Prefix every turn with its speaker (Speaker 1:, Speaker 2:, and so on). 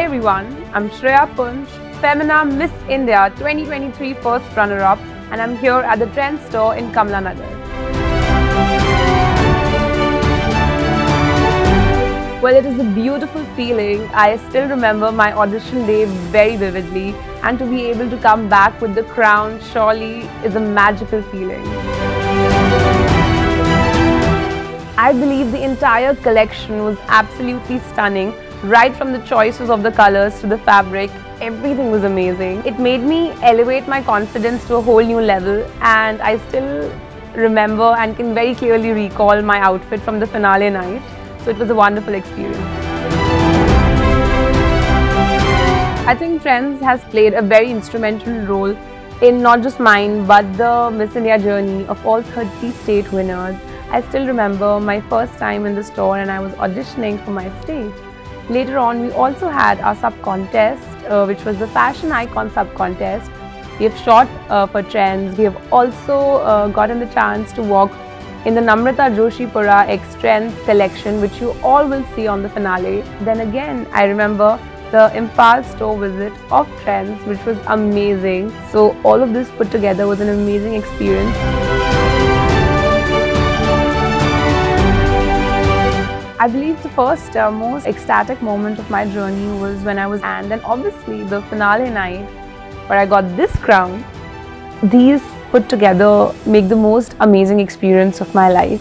Speaker 1: everyone. I'm Shreya Poonja, Femina Miss India 2023 first runner-up and I'm here at the Trend store in Kamla Nagar. Well, it is a beautiful feeling. I still remember my audition day very vividly and to be able to come back with the crown surely is a magical feeling. I believe the entire collection was absolutely stunning. Right from the choices of the colors to the fabric, everything was amazing. It made me elevate my confidence to a whole new level and I still remember and can very clearly recall my outfit from the finale night. So it was a wonderful experience. I think Trends has played a very instrumental role in not just mine but the Miss India journey of all 30 state winners I still remember my first time in the store and I was auditioning for my stage. Later on, we also had our sub-contest, uh, which was the Fashion Icon sub-contest. We have shot uh, for trends. We have also uh, gotten the chance to walk in the Namrata Joshi Joshipura X Trends collection, which you all will see on the finale. Then again, I remember the Imphal store visit of Trends, which was amazing. So all of this put together was an amazing experience. I believe the first uh, most ecstatic moment of my journey was when I was and then obviously the finale night where I got this crown. These put together make the most amazing experience of my life.